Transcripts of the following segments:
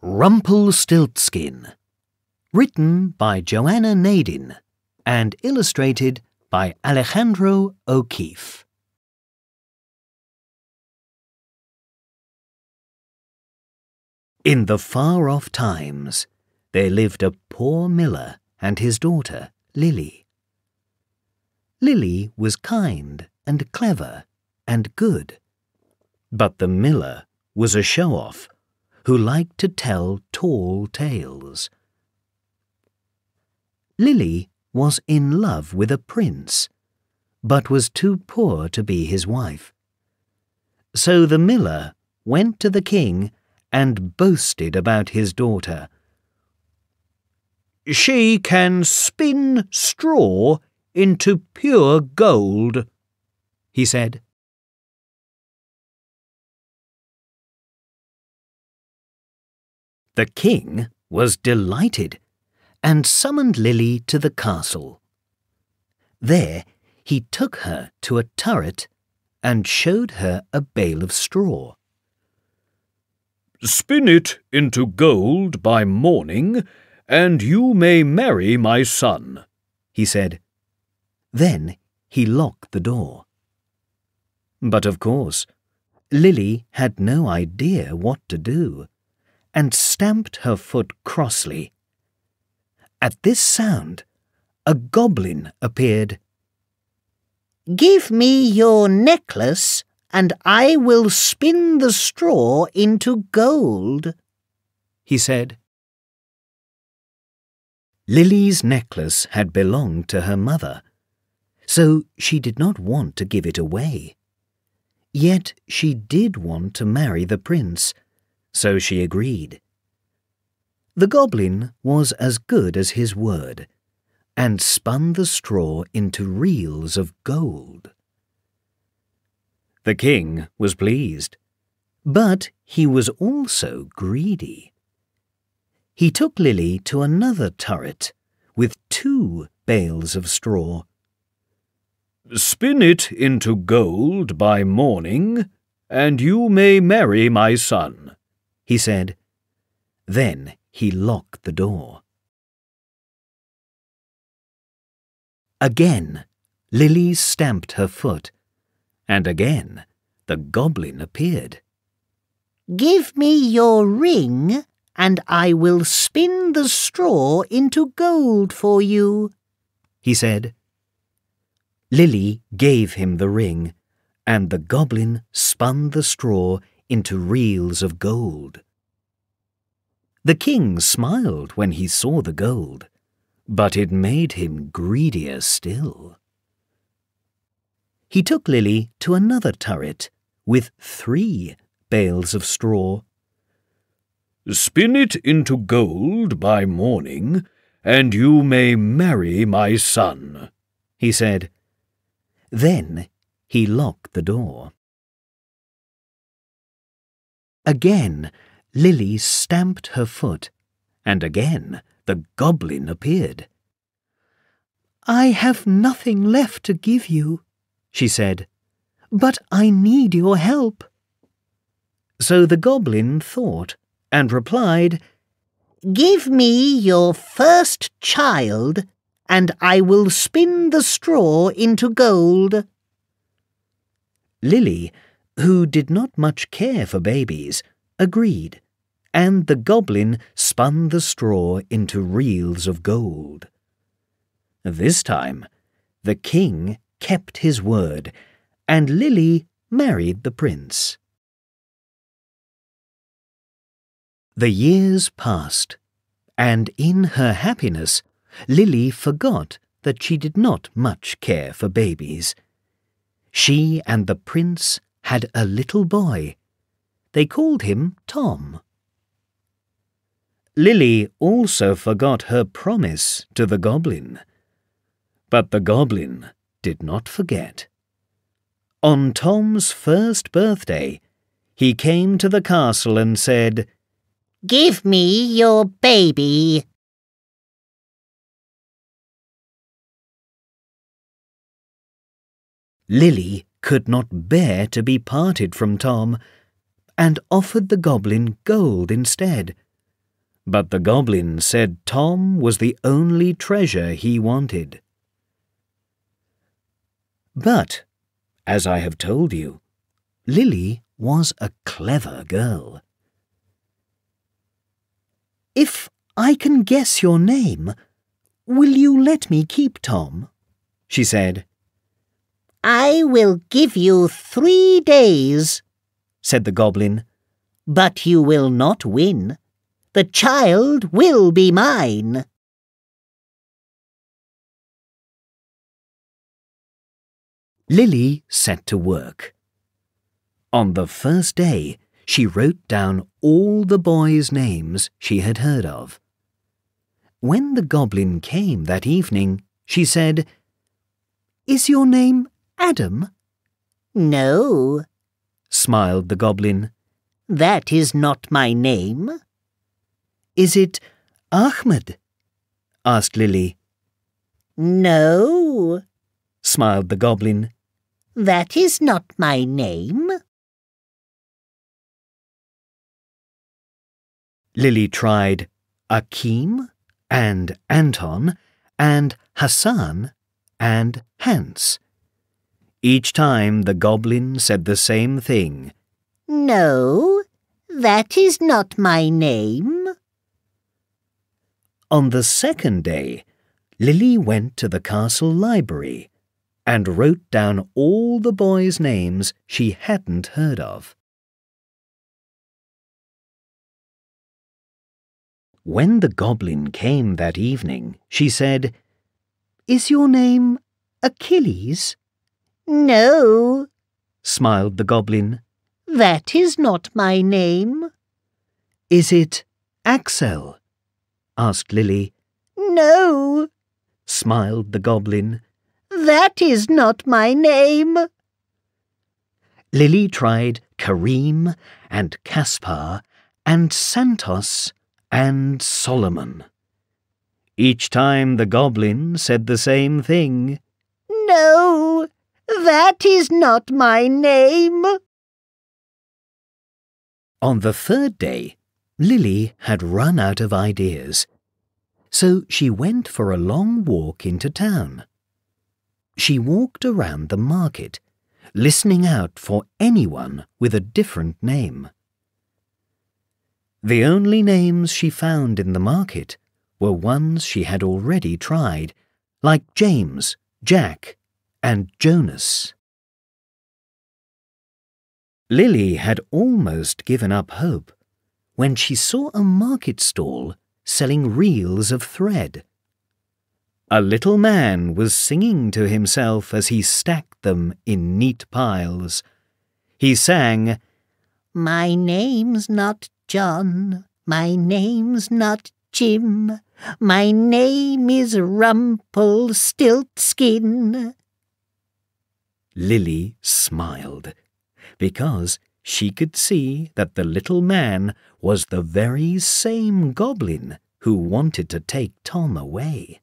Rumpelstiltskin. Written by Joanna Nadin and illustrated by Alejandro O'Kif. In the far off times, there lived a poor miller and his daughter, Lily. Lily was kind and clever and good, but the miller was a show off who liked to tell tall tales. Lily was in love with a prince, but was too poor to be his wife. So the miller went to the king and boasted about his daughter. She can spin straw into pure gold, he said. The king was delighted and summoned Lily to the castle. There he took her to a turret and showed her a bale of straw. Spin it into gold by morning, and you may marry my son, he said. Then he locked the door. But of course, Lily had no idea what to do and stamped her foot crossly. At this sound, a goblin appeared. Give me your necklace, and I will spin the straw into gold, he said. Lily's necklace had belonged to her mother, so she did not want to give it away. Yet she did want to marry the prince so she agreed. The goblin was as good as his word, and spun the straw into reels of gold. The king was pleased, but he was also greedy. He took Lily to another turret with two bales of straw. Spin it into gold by morning, and you may marry my son he said. Then he locked the door. Again, Lily stamped her foot, and again the goblin appeared. Give me your ring, and I will spin the straw into gold for you, he said. Lily gave him the ring, and the goblin spun the straw into reels of gold. The king smiled when he saw the gold, but it made him greedier still. He took Lily to another turret with three bales of straw. Spin it into gold by morning, and you may marry my son, he said. Then he locked the door. Again, Lily stamped her foot, and again the goblin appeared. I have nothing left to give you, she said, but I need your help. So the goblin thought and replied, Give me your first child, and I will spin the straw into gold. Lily who did not much care for babies, agreed, and the goblin spun the straw into reels of gold. This time, the king kept his word, and Lily married the prince. The years passed, and in her happiness, Lily forgot that she did not much care for babies. She and the prince had a little boy. They called him Tom. Lily also forgot her promise to the goblin. But the goblin did not forget. On Tom's first birthday, he came to the castle and said, Give me your baby. Lily could not bear to be parted from Tom, and offered the goblin gold instead. But the goblin said Tom was the only treasure he wanted. But, as I have told you, Lily was a clever girl. If I can guess your name, will you let me keep Tom? she said. I will give you three days, said the goblin, but you will not win. The child will be mine. Lily set to work. On the first day, she wrote down all the boys' names she had heard of. When the goblin came that evening, she said, Is your name Adam? No, smiled the goblin. That is not my name. Is it Ahmed? asked Lily. No, smiled the goblin. That is not my name. Lily tried Akim and Anton and Hassan and Hans. Each time the goblin said the same thing. No, that is not my name. On the second day, Lily went to the castle library and wrote down all the boys' names she hadn't heard of. When the goblin came that evening, she said, Is your name Achilles? No, smiled the goblin. That is not my name. Is it Axel? asked Lily. No, smiled the goblin. That is not my name. Lily tried Kareem and Caspar and Santos and Solomon. Each time the goblin said the same thing. No, that is not my name. On the third day, Lily had run out of ideas, so she went for a long walk into town. She walked around the market, listening out for anyone with a different name. The only names she found in the market were ones she had already tried, like James, Jack, and Jonas. Lily had almost given up hope when she saw a market stall selling reels of thread. A little man was singing to himself as he stacked them in neat piles. He sang, My name's not John, my name's not Jim, my name is Rumpelstiltskin. Lily smiled, because she could see that the little man was the very same goblin who wanted to take Tom away.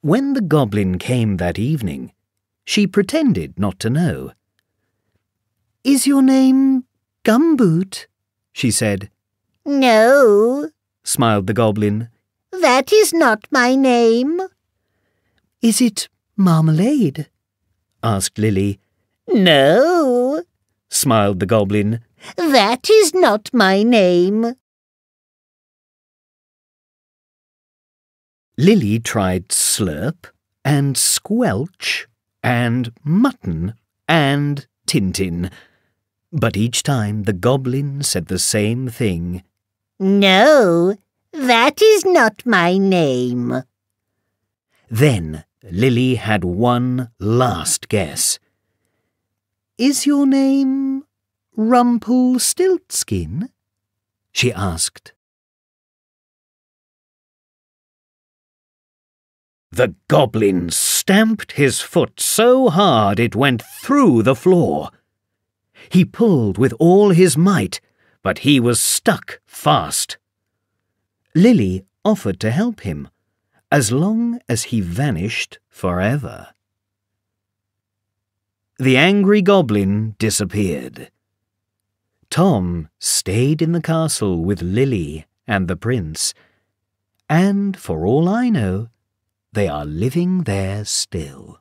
When the goblin came that evening, she pretended not to know. Is your name Gumboot? she said. No, smiled the goblin. That is not my name. Is it Marmalade? asked Lily. No, smiled the goblin. That is not my name. Lily tried Slurp and Squelch and Mutton and Tintin, but each time the goblin said the same thing. No, that is not my name. Then Lily had one last guess. Is your name Rumpelstiltskin? she asked. The goblin stamped his foot so hard it went through the floor. He pulled with all his might, but he was stuck fast. Lily offered to help him, as long as he vanished forever. the angry goblin disappeared. Tom stayed in the castle with Lily and the prince, and for all I know, they are living there still.